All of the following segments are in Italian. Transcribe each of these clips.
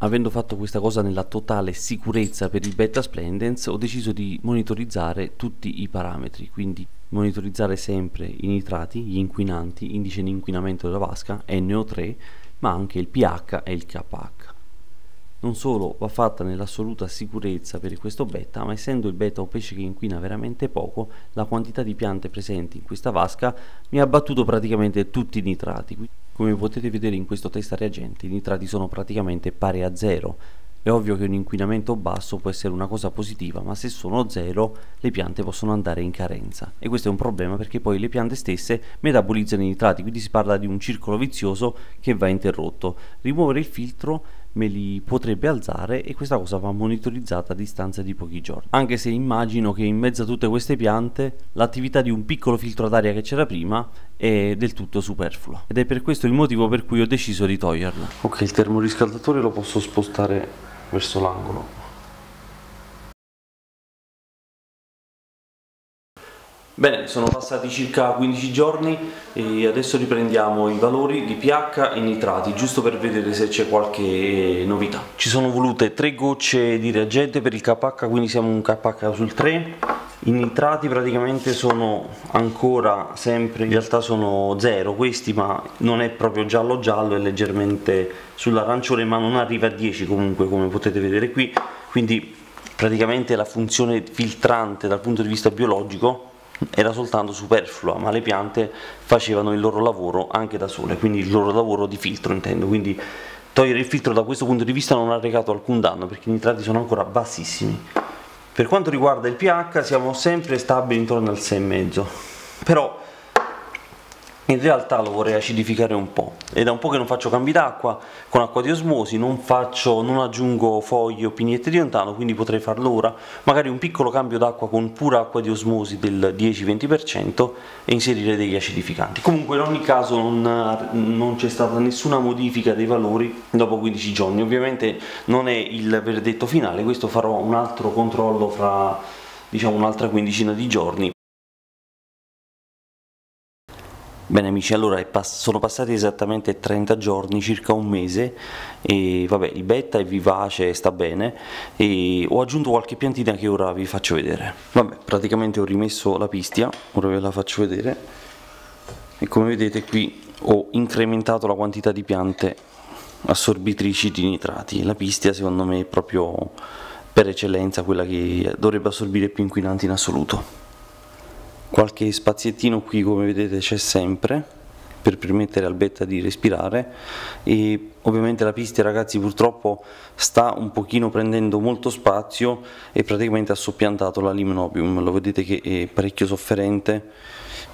Avendo fatto questa cosa nella totale sicurezza per il beta splendens ho deciso di monitorizzare tutti i parametri, quindi monitorizzare sempre i nitrati, gli inquinanti, indice di inquinamento della vasca, NO3, ma anche il pH e il KH. Non solo va fatta nell'assoluta sicurezza per questo beta, ma essendo il beta un pesce che inquina veramente poco, la quantità di piante presenti in questa vasca mi ha battuto praticamente tutti i nitrati. Come potete vedere in questo test reagenti i nitrati sono praticamente pari a zero. È ovvio che un inquinamento basso può essere una cosa positiva, ma se sono zero le piante possono andare in carenza. E questo è un problema perché poi le piante stesse metabolizzano i nitrati, quindi si parla di un circolo vizioso che va interrotto. Rimuovere il filtro me li potrebbe alzare e questa cosa va monitorizzata a distanza di pochi giorni. Anche se immagino che in mezzo a tutte queste piante l'attività di un piccolo filtro d'aria che c'era prima è del tutto superflua ed è per questo il motivo per cui ho deciso di toglierlo. Ok, il termoriscaldatore lo posso spostare verso l'angolo Bene, sono passati circa 15 giorni e adesso riprendiamo i valori di pH e nitrati, giusto per vedere se c'è qualche novità. Ci sono volute 3 gocce di reagente per il KH, quindi siamo un KH sul 3. I nitrati praticamente sono ancora sempre, in realtà sono 0 questi, ma non è proprio giallo giallo, è leggermente sull'arancione, ma non arriva a 10 comunque, come potete vedere qui. Quindi praticamente la funzione filtrante dal punto di vista biologico era soltanto superflua, ma le piante facevano il loro lavoro anche da sole, quindi il loro lavoro di filtro intendo, quindi togliere il filtro da questo punto di vista non ha recato alcun danno perché i nitrati sono ancora bassissimi. Per quanto riguarda il pH siamo sempre stabili intorno al 6,5, però in realtà lo vorrei acidificare un po' è da un po' che non faccio cambi d'acqua con acqua di osmosi non, faccio, non aggiungo foglie o pignette di ontano quindi potrei farlo ora. Magari un piccolo cambio d'acqua con pura acqua di osmosi del 10-20% e inserire degli acidificanti. Comunque in ogni caso non, non c'è stata nessuna modifica dei valori dopo 15 giorni. Ovviamente non è il verdetto finale questo farò un altro controllo fra diciamo un'altra quindicina di giorni Bene amici, allora pass sono passati esattamente 30 giorni, circa un mese e vabbè il betta è vivace, sta bene e ho aggiunto qualche piantina che ora vi faccio vedere. Vabbè, praticamente ho rimesso la pistia, ora ve la faccio vedere e come vedete qui ho incrementato la quantità di piante assorbitrici di nitrati. La pistia secondo me è proprio per eccellenza quella che dovrebbe assorbire più inquinanti in assoluto qualche spaziettino qui come vedete c'è sempre per permettere al beta di respirare. E ovviamente la pistia ragazzi purtroppo sta un pochino prendendo molto spazio e praticamente ha soppiantato la limnobium. Lo vedete che è parecchio sofferente.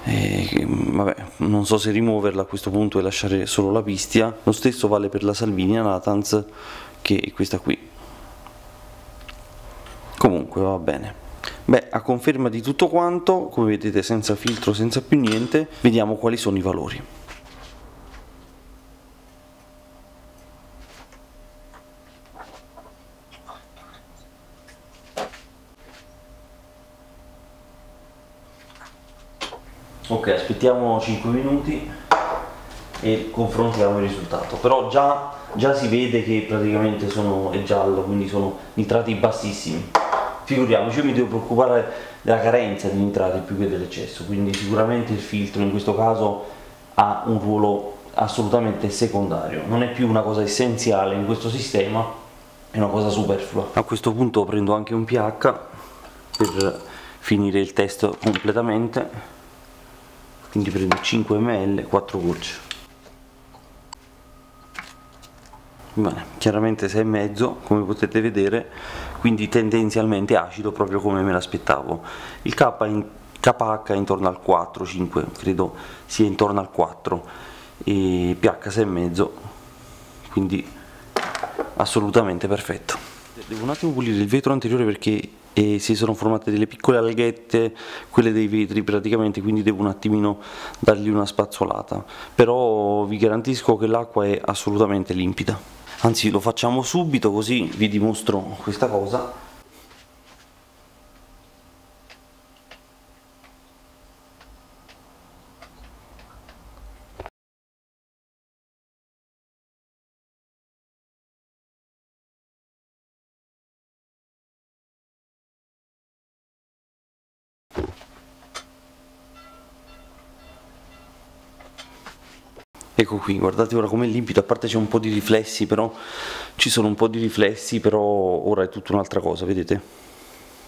E, vabbè, non so se rimuoverla a questo punto e lasciare solo la pistia. Lo stesso vale per la Salvinia Natans che è questa qui. Comunque va bene Beh, a conferma di tutto quanto, come vedete senza filtro, senza più niente, vediamo quali sono i valori. Ok, aspettiamo 5 minuti e confrontiamo il risultato. Però già, già si vede che praticamente sono, è giallo, quindi sono nitrati bassissimi figuriamoci io mi devo preoccupare della carenza di nitrati più che dell'eccesso quindi sicuramente il filtro in questo caso ha un ruolo assolutamente secondario. Non è più una cosa essenziale in questo sistema è una cosa superflua. A questo punto prendo anche un pH per finire il test completamente. Quindi prendo 5 ml 4 gocce Bene, chiaramente 6,5 come potete vedere quindi tendenzialmente acido proprio come me l'aspettavo. Il K in, KH intorno al 4 5 credo sia intorno al 4 e pH 6,5 quindi assolutamente perfetto. Devo un attimo pulire il vetro anteriore perché eh, si sono formate delle piccole alghette quelle dei vetri praticamente quindi devo un attimino dargli una spazzolata. Però vi garantisco che l'acqua è assolutamente limpida anzi lo facciamo subito così vi dimostro questa cosa ecco qui. Guardate ora com'è limpido a parte c'è un po' di riflessi però ci sono un po' di riflessi però ora è tutta un'altra cosa vedete?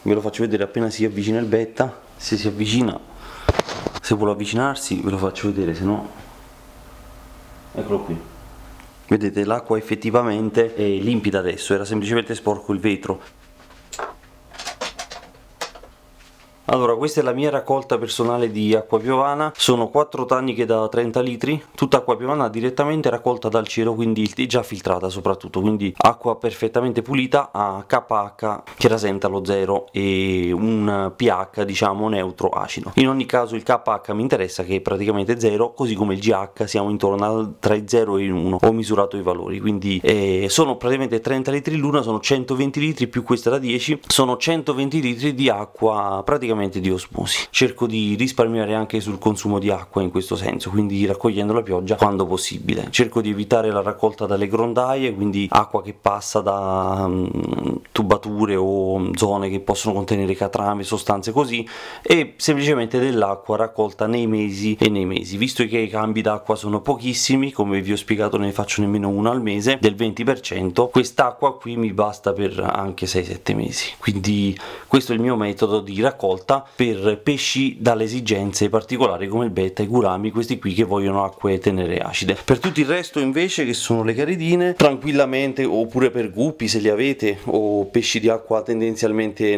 Ve lo faccio vedere appena si avvicina il betta se si avvicina se vuole avvicinarsi ve lo faccio vedere se no eccolo qui. Vedete l'acqua effettivamente è limpida adesso era semplicemente sporco il vetro Allora, questa è la mia raccolta personale di acqua piovana, sono 4 taniche da 30 litri, tutta acqua piovana direttamente raccolta dal cielo, quindi già filtrata soprattutto, quindi acqua perfettamente pulita a KH che rasenta lo 0 e un pH diciamo neutro acido. In ogni caso il KH mi interessa che è praticamente 0, così come il GH siamo intorno tra i 0 e il 1, ho misurato i valori, quindi eh, sono praticamente 30 litri l'una, sono 120 litri più questa da 10, sono 120 litri di acqua praticamente praticamente di osmosi. Cerco di risparmiare anche sul consumo di acqua in questo senso, quindi raccogliendo la pioggia quando possibile. Cerco di evitare la raccolta dalle grondaie, quindi acqua che passa da um, tubature o zone che possono contenere catrame, sostanze così, e semplicemente dell'acqua raccolta nei mesi e nei mesi. Visto che i cambi d'acqua sono pochissimi, come vi ho spiegato ne faccio nemmeno uno al mese, del 20%, quest'acqua qui mi basta per anche 6-7 mesi. Quindi questo è il mio metodo di raccolta adatta per pesci dalle esigenze particolari come il betta e i gurami, questi qui che vogliono acque tenere acide. Per tutto il resto invece che sono le caridine, tranquillamente oppure per guppi se li avete o pesci di acqua tendenzialmente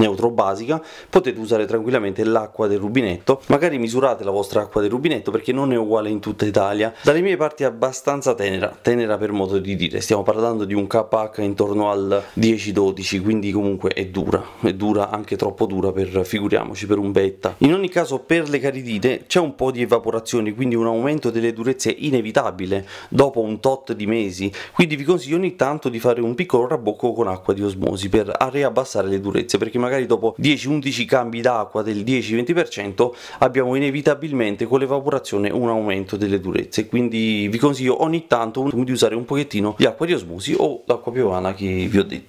neutro basica potete usare tranquillamente l'acqua del rubinetto magari misurate la vostra acqua del rubinetto perché non è uguale in tutta Italia. Dalle mie parti è abbastanza tenera tenera per modo di dire. Stiamo parlando di un KH intorno al 10-12 quindi comunque è dura è dura anche troppo dura per figuriamoci per un betta. In ogni caso per le caridine c'è un po' di evaporazione quindi un aumento delle durezze inevitabile dopo un tot di mesi. Quindi vi consiglio ogni tanto di fare un piccolo rabocco con acqua di osmosi per riabbassare le durezze perché magari dopo 10-11 cambi d'acqua del 10-20% abbiamo inevitabilmente con l'evaporazione un aumento delle durezze. Quindi vi consiglio ogni tanto di usare un pochettino di acqua di osmosi o l'acqua piovana che vi ho detto